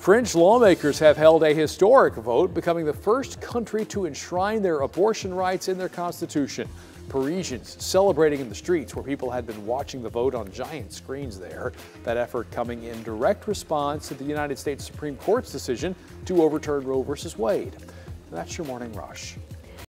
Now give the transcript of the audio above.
French lawmakers have held a historic vote, becoming the first country to enshrine their abortion rights in their constitution. Parisians celebrating in the streets where people had been watching the vote on giant screens there. That effort coming in direct response to the United States Supreme Court's decision to overturn Roe v. Wade. That's your morning rush.